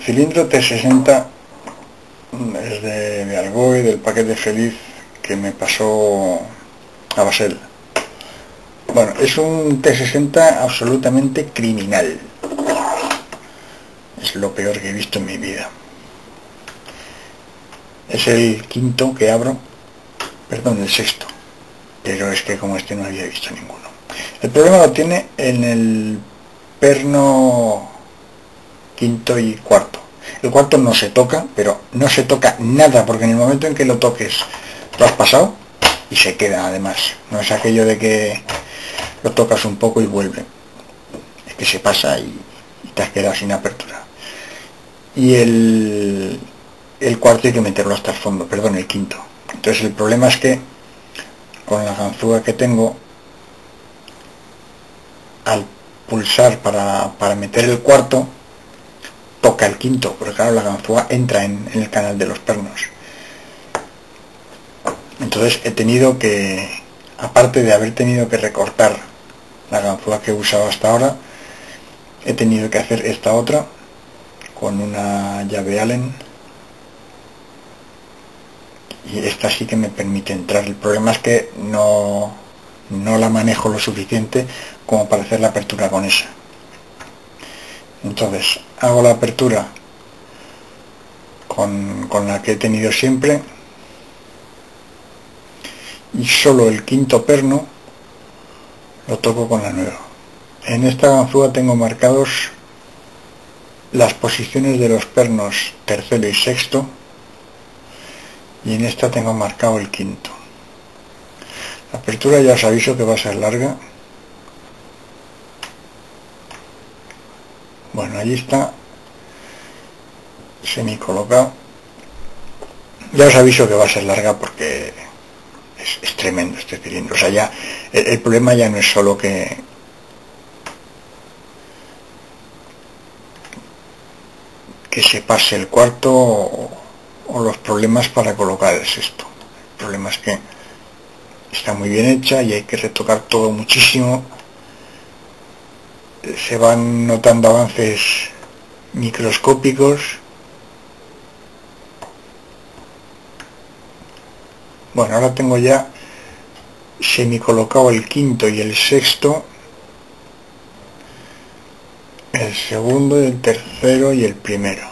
cilindro T60 es de, de del paquete feliz que me pasó a Basel. Bueno, es un T60 absolutamente criminal. Es lo peor que he visto en mi vida. Es el quinto que abro, perdón, el sexto. Pero es que como este no había visto ninguno. El problema lo tiene en el perno quinto y cuarto. El cuarto no se toca, pero no se toca nada, porque en el momento en que lo toques, lo has pasado y se queda además. No es aquello de que lo tocas un poco y vuelve. Es que se pasa y, te has quedado sin apertura. Y el, el cuarto hay que meterlo hasta el fondo, perdón, el quinto. Entonces el problema es que con la ganzúa que tengo, al pulsar para, para meter el cuarto, toca el quinto, porque claro, la ganzúa entra en, el canal de los pernos. Entonces he tenido que, aparte de haber tenido que recortar la ganzúa que he usado hasta ahora, he tenido que hacer esta otra con una llave Allen y esta sí que me permite entrar. El problema es que no, no la manejo lo suficiente como para hacer la apertura con esa entonces hago la apertura con, la que he tenido siempre. Y solo el quinto perno lo toco con la nueva. En esta ganzúa tengo marcados las posiciones de los pernos tercero y sexto y en esta tengo marcado el quinto. La apertura ya os aviso que va a ser larga bueno allí está. Semi colocado ya os aviso que va a ser larga porque es, tremendo este cilindro. O sea ya el, problema ya no es solo que que se pase el cuarto o, o los problemas para colocar el sexto. El problema es que está muy bien hecha y hay que retocar todo muchísimo se van notando avances microscópicos. Bueno ahora tengo ya semi colocado el quinto y el sexto el segundo el tercero y el primero.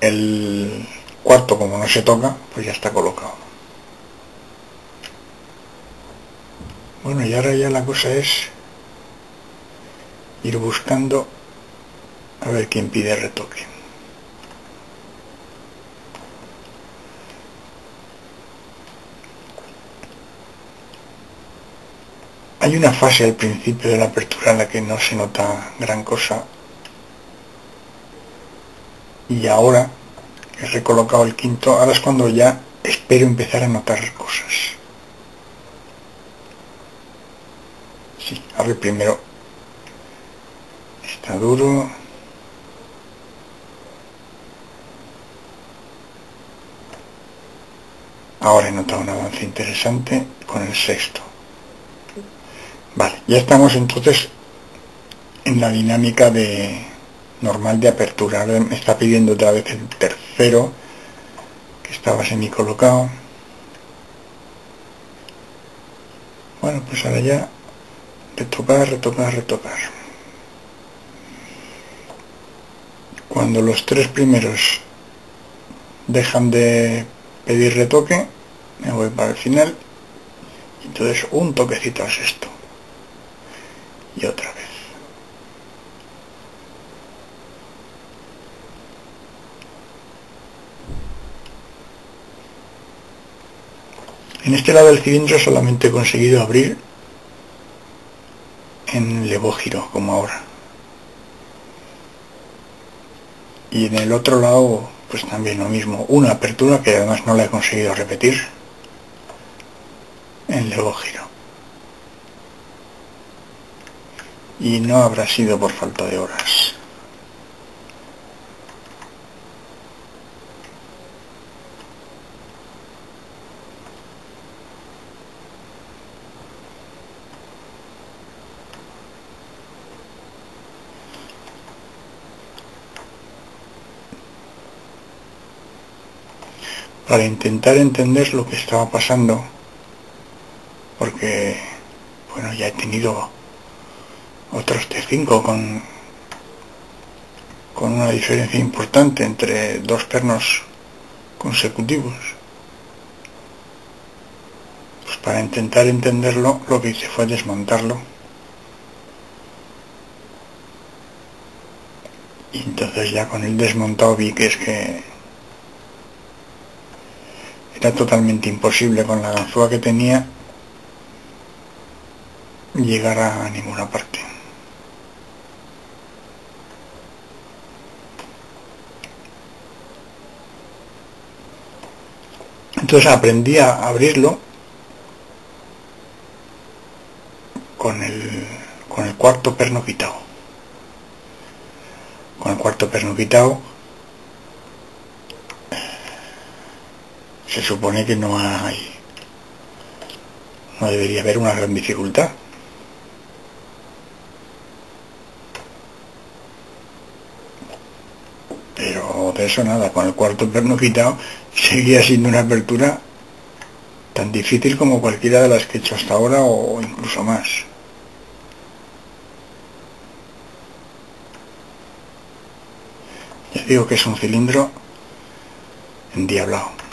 El cuarto como no se toca pues ya está colocado Bueno, y ahora ya la cosa es ir buscando a ver quién pide retoque. Hay una fase al principio de la apertura en la que no se nota gran cosa y ahora he recolocado el quinto, ahora es cuando ya espero empezar a notar cosas. Sí, abre primero. Está duro. Ahora he notado un avance interesante con el sexto. Vale, ya estamos entonces en la dinámica de normal de apertura. Ahora me está pidiendo otra vez el tercero que estaba semi colocado bueno pues ahora ya retocar, retocar, retocar. Cuando los tres primeros dejan de pedir retoque, me voy para el final, entonces un toquecito es esto. Y otra vez. En este lado del cilindro solamente he conseguido abrir como ahora. Y en el otro lado pues también lo mismo. Una apertura que además no la he conseguido repetir. En levógiro y no habrá sido por falta de horas para intentar entender lo que estaba pasando porque bueno ya he tenido otros T5 con con una diferencia importante entre dos pernos consecutivos. Pues para intentar entenderlo lo que hice fue desmontarlo. Y entonces ya con el desmontado vi que es que era totalmente imposible con la ganzúa que tenía llegar a ninguna parte. Entonces aprendí a abrirlo con el, con el cuarto perno quitado. Con el cuarto perno quitado se supone que no hay no debería haber una gran dificultad pero de eso nada con el cuarto perno quitado seguía siendo una apertura tan difícil como cualquiera de las que he hecho hasta ahora o incluso más digo que es un cilindro endiablado.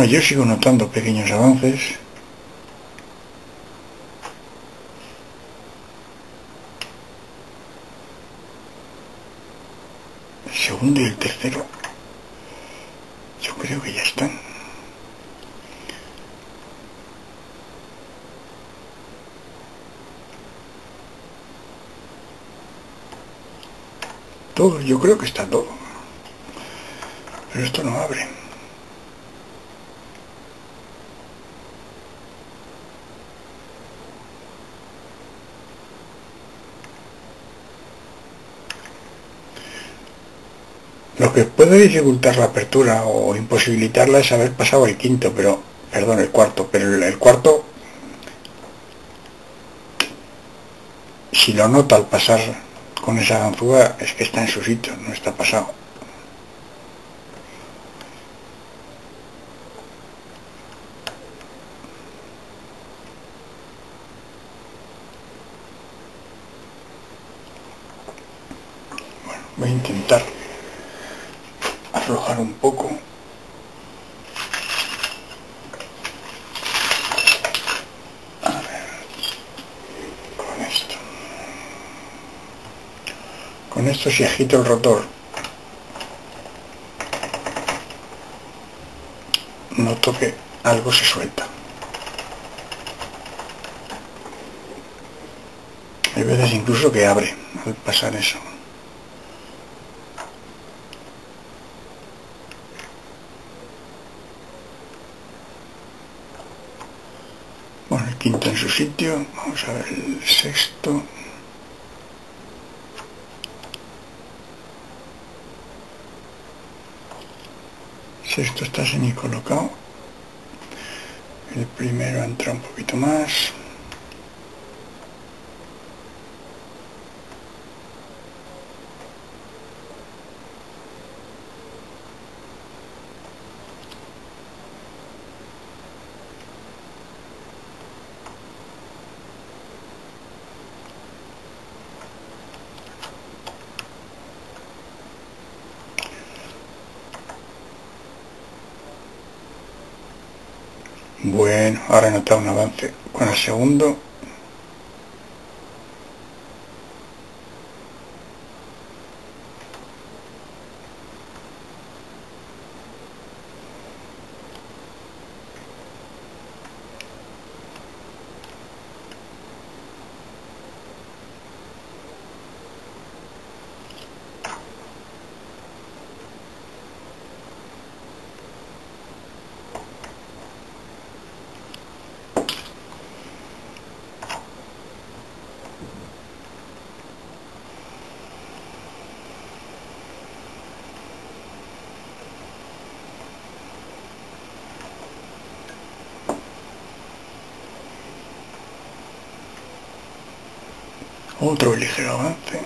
Bueno, yo sigo notando pequeños avances. El segundo y el tercero yo creo que ya están. Todo, yo creo que está todo. Pero esto no abre. Lo que puede dificultar la apertura o imposibilitarla es haber pasado el quinto, pero, perdón, el cuarto, pero el, cuarto, si lo nota al pasar con esa ganzúa, es que está en su sitio, no está pasado. Bueno, voy a intentar aflojar un poco. A ver con esto. Con esto si agito el rotor. Noto que algo se suelta. Hay veces incluso que abre al pasar eso Bueno, el quinto en su sitio, vamos a ver el sexto. Sexto está semi colocado. El primero entra un poquito más. Bueno, ahora he notado un avance con el segundo. Otro ligero avance.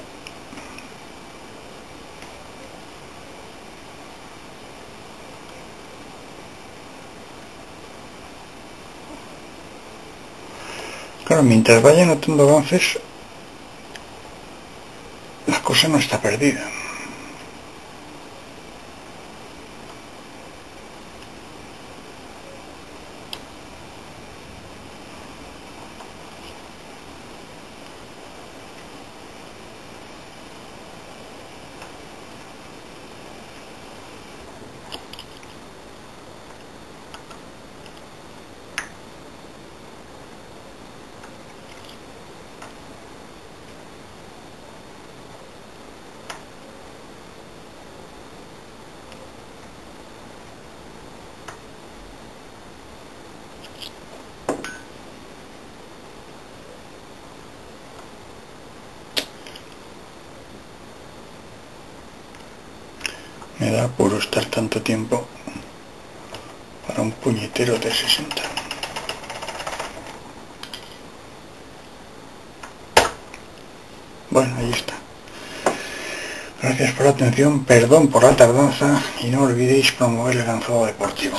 Claro, mientras vaya notando avances, la cosa no está perdida. Me da puro estar tanto tiempo para un puñetero de 60. Bueno, ahí está. Gracias por la atención, perdón por la tardanza y no olvidéis promover el lanzado deportivo.